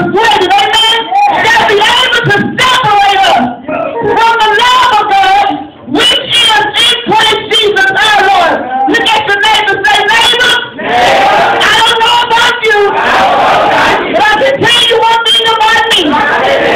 persuaded, amen? They'll be able to separate us from the love of God, which is in Christ Jesus our Lord. Look at your neighbor, say, neighbor, I don't know about you, but I can tell you one thing about me.